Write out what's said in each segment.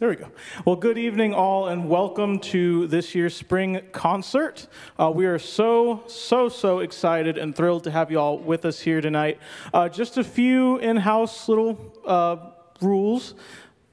There we go. Well, good evening, all, and welcome to this year's spring concert. Uh, we are so, so, so excited and thrilled to have you all with us here tonight. Uh, just a few in house little uh, rules.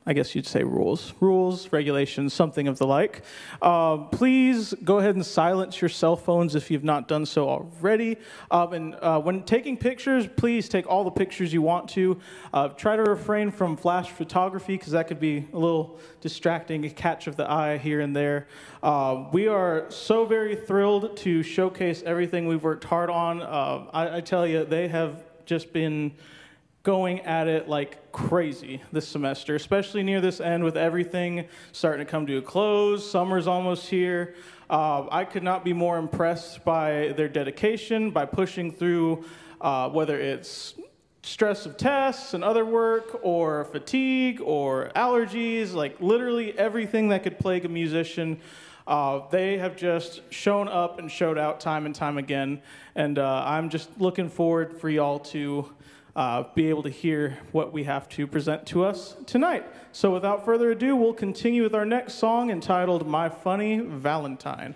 I guess you'd say rules, rules, regulations, something of the like. Uh, please go ahead and silence your cell phones if you've not done so already. Um, and uh, when taking pictures, please take all the pictures you want to. Uh, try to refrain from flash photography because that could be a little distracting, a catch of the eye here and there. Uh, we are so very thrilled to showcase everything we've worked hard on. Uh, I, I tell you, they have just been going at it like crazy this semester, especially near this end with everything starting to come to a close. Summer's almost here. Uh, I could not be more impressed by their dedication, by pushing through uh, whether it's stress of tests and other work, or fatigue, or allergies, like literally everything that could plague a musician. Uh, they have just shown up and showed out time and time again. And uh, I'm just looking forward for y'all to uh, be able to hear what we have to present to us tonight. So, without further ado, we'll continue with our next song entitled My Funny Valentine.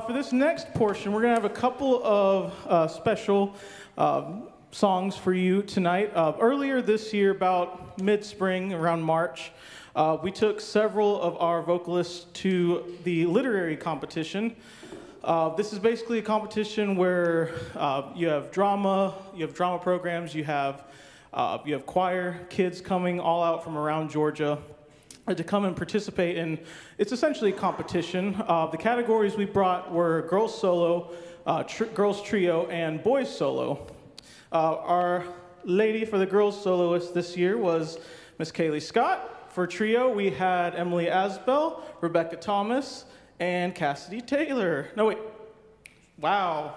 For this next portion, we're going to have a couple of uh, special uh, songs for you tonight. Uh, earlier this year, about mid spring, around March, uh, we took several of our vocalists to the literary competition. Uh, this is basically a competition where you have drama, you have drama programs, you have you have choir kids coming all out from around Georgia to come and participate in. It's essentially a competition. Uh, the categories we brought were girls solo, uh, tr- girls trio, and boys solo. Uh, our lady for the girls soloist this year was Miss Kaylee Scott. For trio, we had Emily Asbell, Rebecca Thomas, and Cassidy Taylor. No, wait. Wow.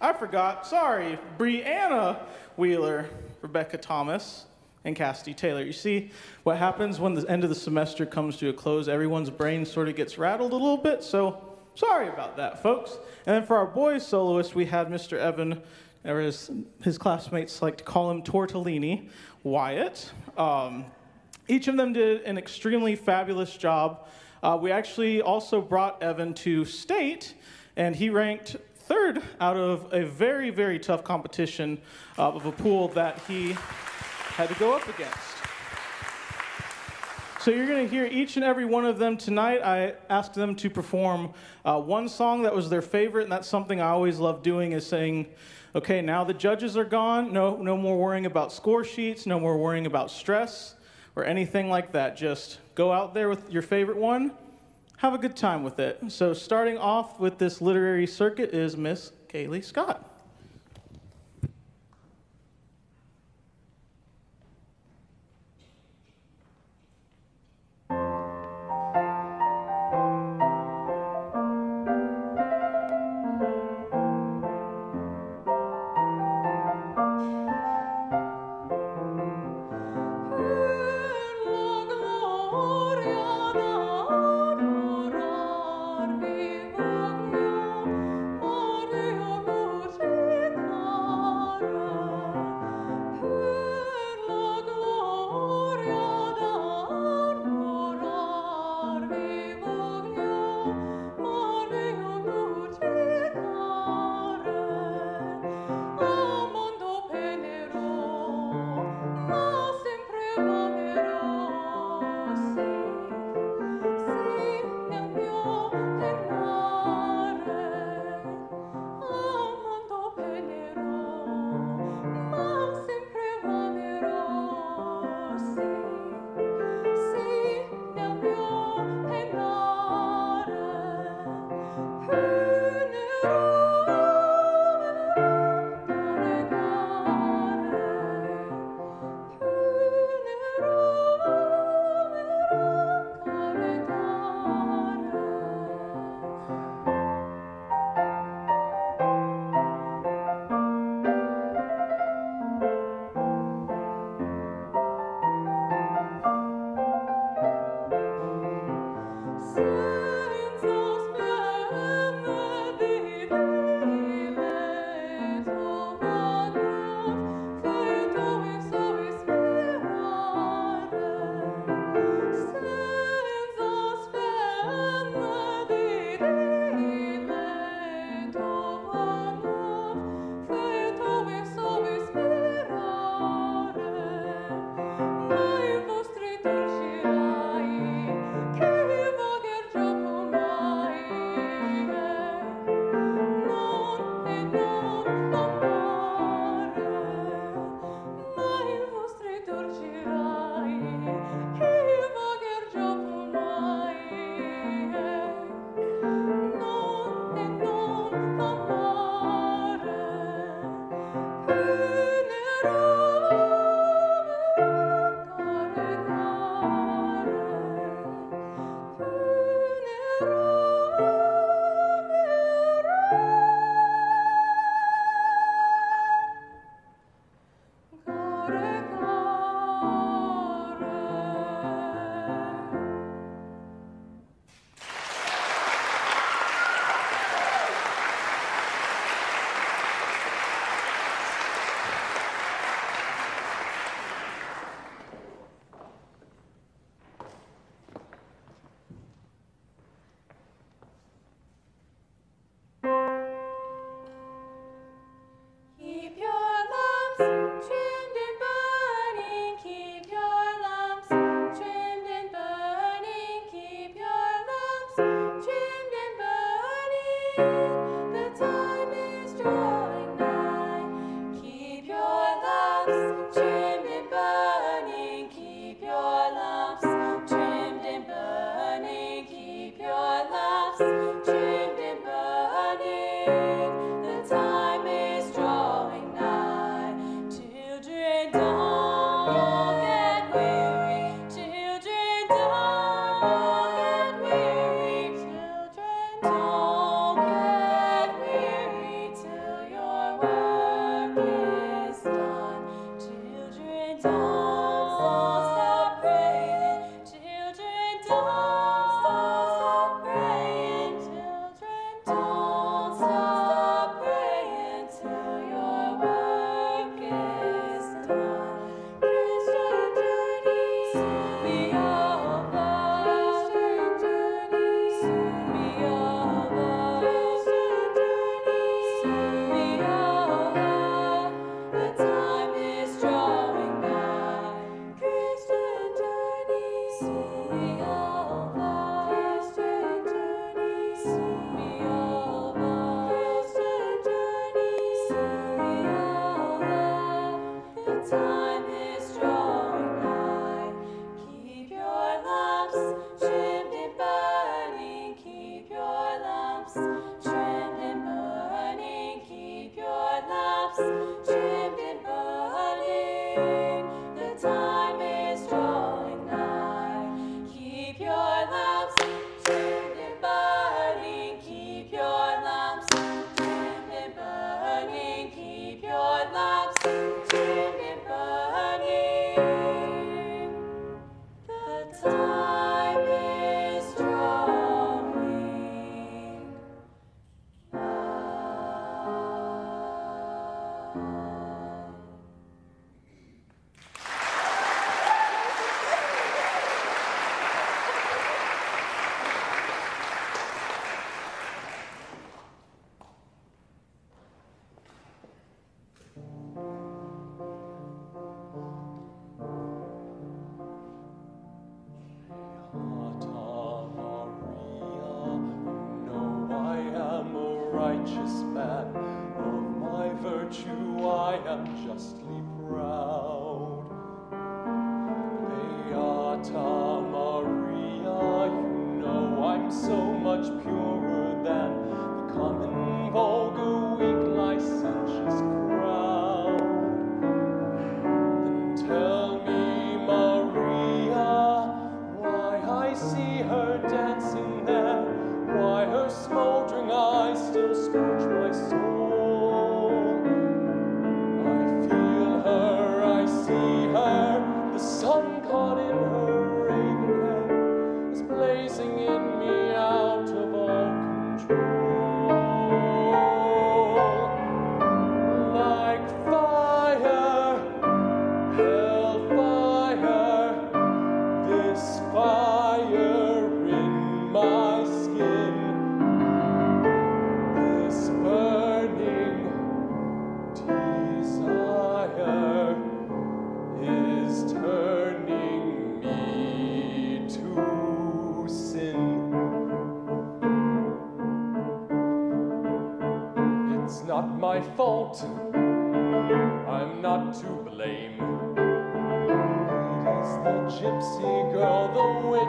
I forgot. Sorry. Brianna Wheeler, Rebecca Thomas and Cassidy Taylor. You see, what happens when the end of the semester comes to a close, everyone's brain sort of gets rattled a little bit, so sorry about that, folks. And then for our boys soloist, we had Mr. Evan, or as his classmates like to call him, Tortellini, Wyatt. Um, each of them did an extremely fabulous job. Uh, we actually also brought Evan to state, and he ranked third out of a very, very tough competition uh, of a pool that he had to go up against. So you're going to hear each and every one of them tonight. I asked them to perform uh, one song that was their favorite, and that's something I always love doing is saying, okay, now the judges are gone. No, no more worrying about score sheets, no more worrying about stress or anything like that. Just go out there with your favorite one, have a good time with it. So starting off with this literary circuit is Miss Kaylee Scott.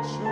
true.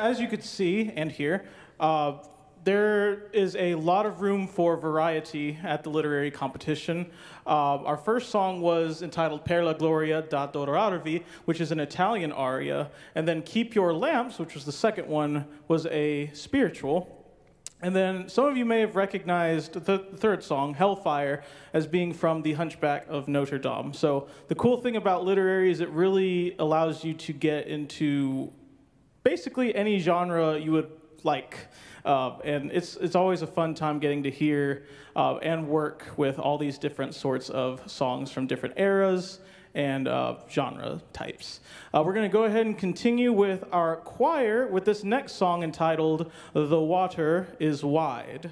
As you could see and hear, uh, there is a lot of room for variety at the literary competition. Uh, our first song was entitled Per la gloria d'adorarvi, which is an Italian aria, and then Keep Your Lamps, which was the second one, was a spiritual. And then some of you may have recognized the third song, Hellfire, as being from The Hunchback of Notre Dame. So the cool thing about literary is it really allows you to get into basically any genre you would like. Uh, and it's, it's always a fun time getting to hear uh, and work with all these different sorts of songs from different eras and uh, genre types. Uh, we're going to go ahead and continue with our choir with this next song entitled The Water is Wide.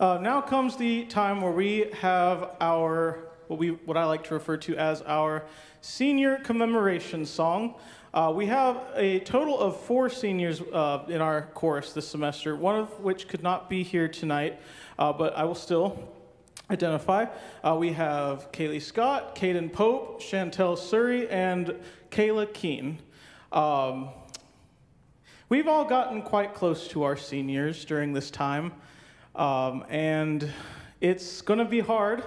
Uh, now comes the time where we have our what we what I like to refer to as our senior commemoration song. Uh, we have a total of four seniors uh, in our chorus this semester, one of which could not be here tonight, uh, but I will still identify. Uh, we have Kaylee Scott, Caden Pope, Chantel Surrey, and Kayla Keene. Um, we've all gotten quite close to our seniors during this time, um, and it's going to be hard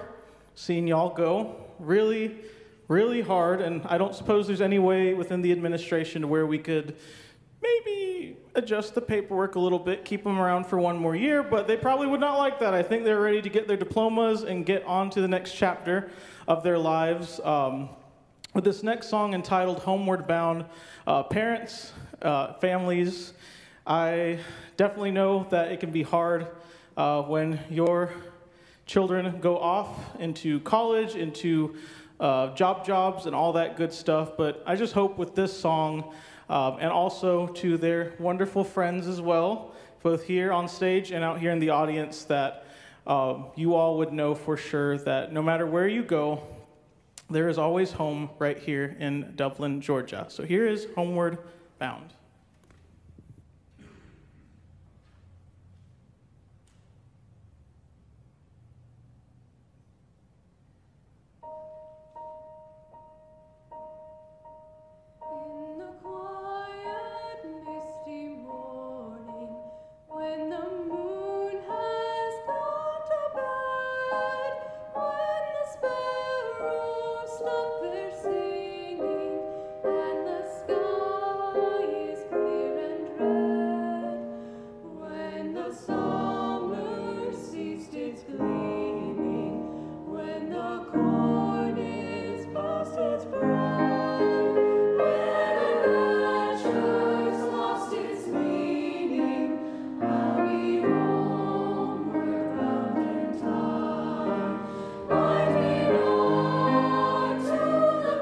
seeing y'all go. Really, really hard, and I don't suppose there's any way within the administration where we could maybe adjust the paperwork a little bit, keep them around for one more year, but they probably would not like that. I think they're ready to get their diplomas and get on to the next chapter of their lives. Um, with this next song entitled Homeward Bound, uh, parents, uh, families, I definitely know that it can be hard uh, when your children go off into college, into uh, job jobs, and all that good stuff. But I just hope with this song, um, and also to their wonderful friends as well, both here on stage and out here in the audience, that uh, you all would know for sure that no matter where you go, there is always home right here in Dublin, Georgia. So here is Homeward Bound.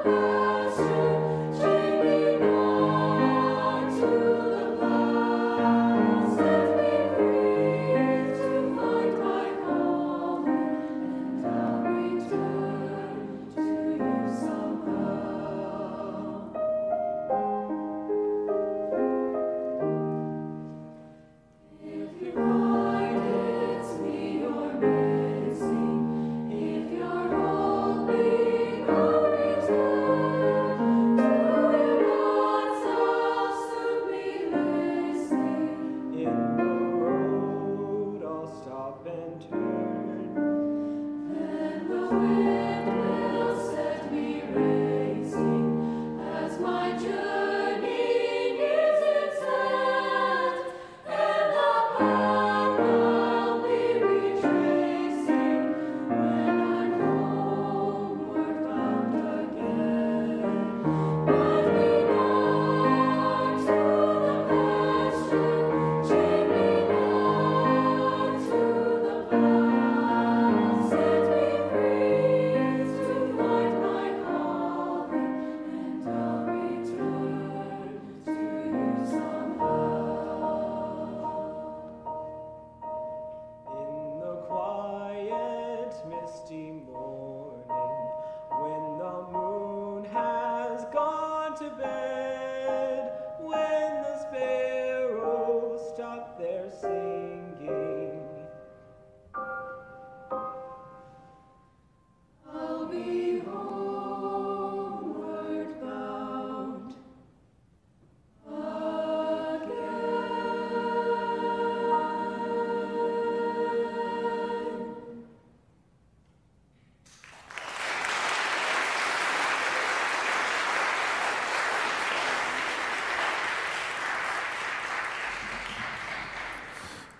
Oh.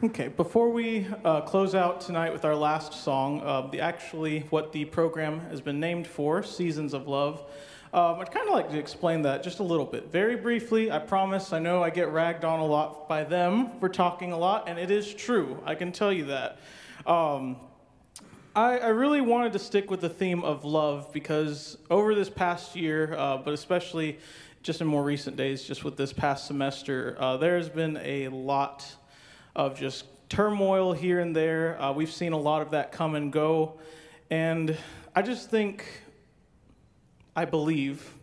Okay, before we uh, close out tonight with our last song, uh, the actually what the program has been named for, Seasons of Love, um, I'd kind of like to explain that just a little bit. Very briefly, I promise, I know I get ragged on a lot by them for talking a lot, and it is true. I can tell you that. Um, I, I, really wanted to stick with the theme of love because over this past year, uh, but especially just in more recent days, just with this past semester, uh, there has been a lot of just turmoil here and there. Uh, we've seen a lot of that come and go. And I just think, I believe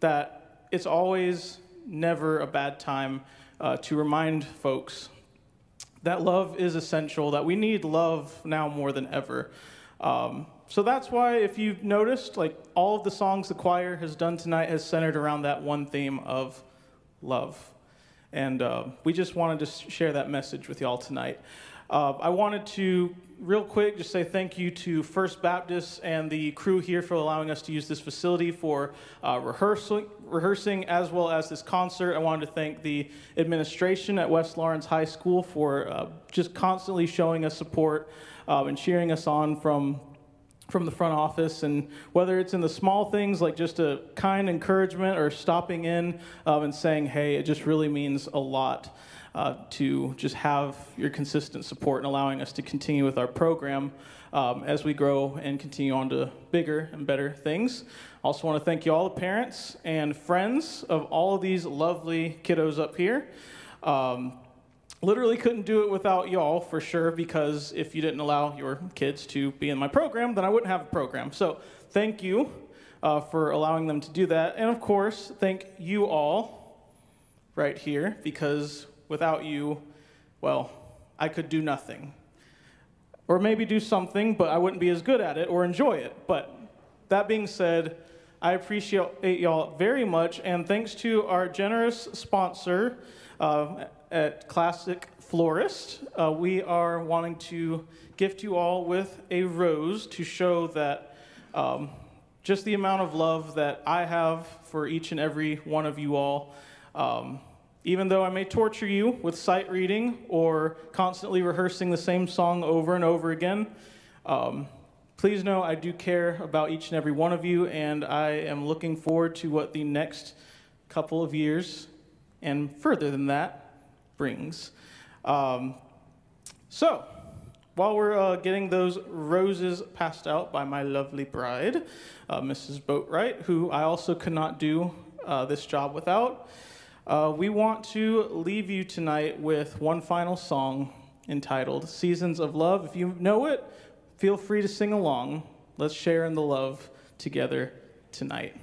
that it's always never a bad time uh, to remind folks that love is essential, that we need love now more than ever. Um, so that's why, if you've noticed, like all of the songs the choir has done tonight has centered around that one theme of love. And uh, we just wanted to share that message with y'all tonight. Uh, I wanted to, real quick, just say thank you to First Baptist and the crew here for allowing us to use this facility for uh, rehearsing, rehearsing as well as this concert. I wanted to thank the administration at West Laurens High School for uh, just constantly showing us support uh, and cheering us on from from the front office, and whether it's in the small things like just a kind encouragement or stopping in um, and saying, hey, it just really means a lot uh, to just have your consistent support and allowing us to continue with our program um, as we grow and continue on to bigger and better things. I also, want to thank you all, the parents and friends of all of these lovely kiddos up here. Um, literally couldn't do it without y'all for sure because if you didn't allow your kids to be in my program then i wouldn't have a program. So thank you uh, for allowing them to do that. And of course thank you all right here because without you well i could do nothing. Or maybe do something but i wouldn't be as good at it or enjoy it. But that being said i appreciate y'all very much and thanks to our generous sponsor uh, at Classic Florist, uh, we are wanting to gift you all with a rose to show that um, just the amount of love that I have for each and every one of you all. Um, even though I may torture you with sight reading or constantly rehearsing the same song over and over again, um, please know I do care about each and every one of you, and I am looking forward to what the next couple of years and further than that brings. Um, so, while we're uh, getting those roses passed out by my lovely bride, uh, Mrs. Boatwright, who I also could not do uh, this job without, uh, we want to leave you tonight with one final song entitled Seasons of Love. If you know it, feel free to sing along. Let's share in the love together tonight.